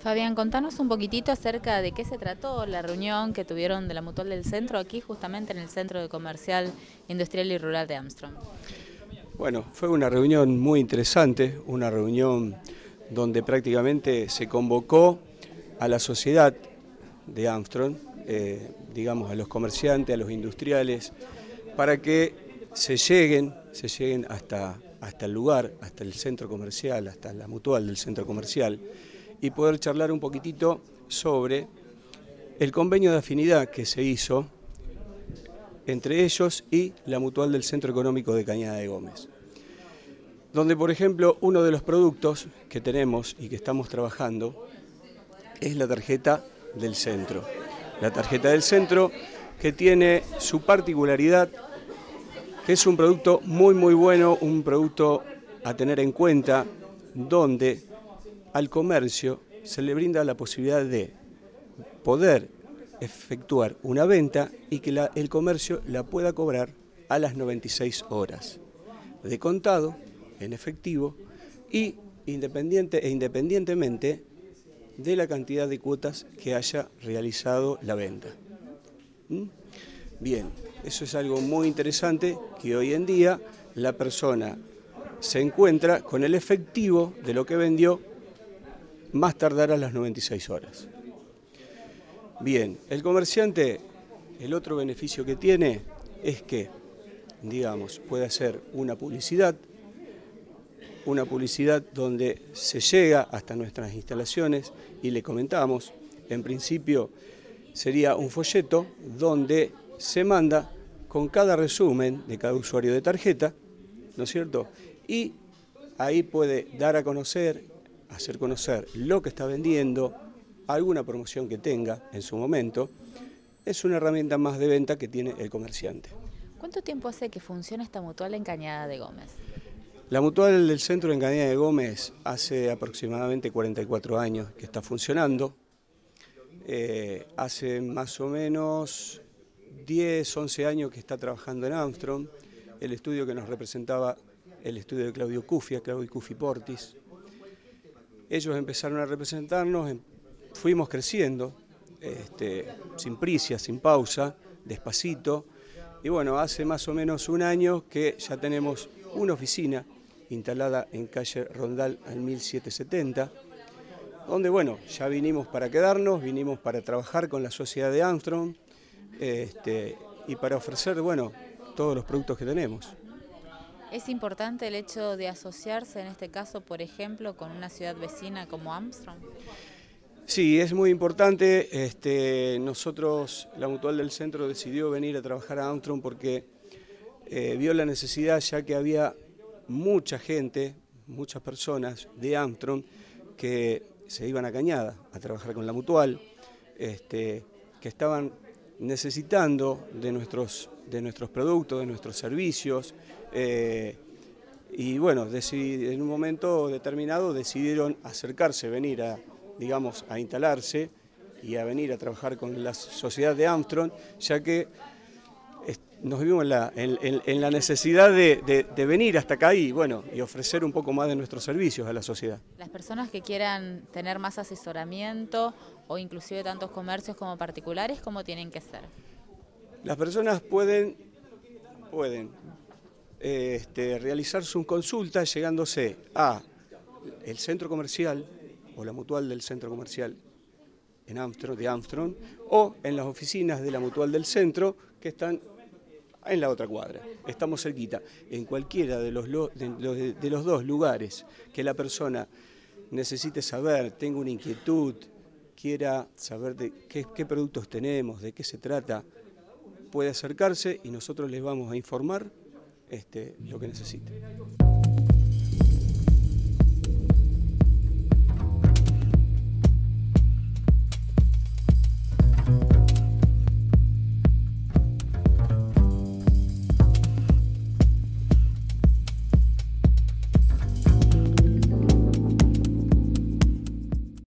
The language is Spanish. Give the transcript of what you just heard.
Fabián, contanos un poquitito acerca de qué se trató la reunión que tuvieron de la Mutual del Centro aquí justamente en el Centro de Comercial Industrial y Rural de Armstrong. Bueno, fue una reunión muy interesante, una reunión donde prácticamente se convocó a la sociedad de Armstrong, eh, digamos a los comerciantes, a los industriales, para que se lleguen, se lleguen hasta, hasta el lugar, hasta el centro comercial, hasta la mutual del centro comercial y poder charlar un poquitito sobre el convenio de afinidad que se hizo entre ellos y la mutual del Centro Económico de Cañada de Gómez. Donde, por ejemplo, uno de los productos que tenemos y que estamos trabajando es la tarjeta del centro. La tarjeta del centro que tiene su particularidad, que es un producto muy muy bueno, un producto a tener en cuenta, donde al comercio se le brinda la posibilidad de poder efectuar una venta y que el comercio la pueda cobrar a las 96 horas, de contado, en efectivo y independiente e independientemente de la cantidad de cuotas que haya realizado la venta. ¿Mm? Bien, eso es algo muy interesante que hoy en día la persona se encuentra con el efectivo de lo que vendió más tardar a las 96 horas. Bien, el comerciante, el otro beneficio que tiene es que, digamos, puede hacer una publicidad, una publicidad donde se llega hasta nuestras instalaciones y le comentamos, en principio sería un folleto donde se manda con cada resumen de cada usuario de tarjeta, ¿no es cierto? Y ahí puede dar a conocer hacer conocer lo que está vendiendo, alguna promoción que tenga en su momento, es una herramienta más de venta que tiene el comerciante. ¿Cuánto tiempo hace que funciona esta mutual en Cañada de Gómez? La mutual del centro en Cañada de Gómez hace aproximadamente 44 años que está funcionando. Eh, hace más o menos 10, 11 años que está trabajando en Armstrong. El estudio que nos representaba, el estudio de Claudio Cufia, Claudio Cufi Portis, ellos empezaron a representarnos, em, fuimos creciendo, este, sin prisa, sin pausa, despacito. Y bueno, hace más o menos un año que ya tenemos una oficina instalada en calle Rondal al 1770, donde bueno, ya vinimos para quedarnos, vinimos para trabajar con la sociedad de Armstrong este, y para ofrecer bueno, todos los productos que tenemos. ¿Es importante el hecho de asociarse, en este caso, por ejemplo, con una ciudad vecina como Armstrong? Sí, es muy importante. Este, nosotros, la Mutual del Centro, decidió venir a trabajar a Armstrong porque eh, vio la necesidad, ya que había mucha gente, muchas personas de Armstrong que se iban a Cañada a trabajar con la Mutual, este, que estaban necesitando de nuestros, de nuestros productos, de nuestros servicios, eh, y bueno, en un momento determinado decidieron acercarse, venir a, digamos, a instalarse y a venir a trabajar con la sociedad de Armstrong, ya que nos vimos en la, en, la necesidad de, venir hasta acá y, bueno, y ofrecer un poco más de nuestros servicios a la sociedad. Las personas que quieran tener más asesoramiento o inclusive tantos comercios como particulares, ¿cómo tienen que ser? Las personas pueden, pueden este, realizar su consulta llegándose a el centro comercial o la mutual del centro comercial en Armstrong, de Armstrong o en las oficinas de la mutual del centro que están en la otra cuadra. Estamos cerquita. En cualquiera de los, de los, dos lugares que la persona necesite saber, tenga una inquietud, quiera saber de qué productos tenemos, de qué se trata, puede acercarse y nosotros les vamos a informar este, lo que necesite.